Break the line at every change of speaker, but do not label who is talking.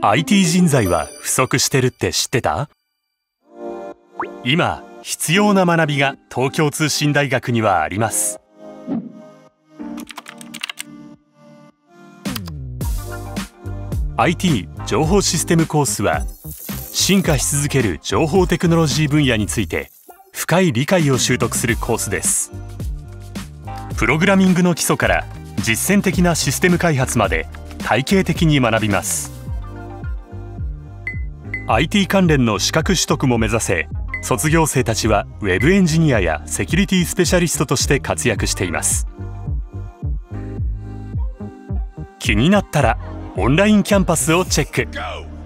IT 人材は不足してるって知ってた？今必要な学びが東京通信大学にはあります。IT 情報システムコースは進化し続ける情報テクノロジー分野について深い理解を習得するコースです。プログラミングの基礎から実践的なシステム開発まで体系的に学びます。IT 関連の資格取得も目指せ卒業生たちはウェブエンジニアやセキュリティスペシャリストとして活躍しています。気になったらオンラインキャンパスをチェック。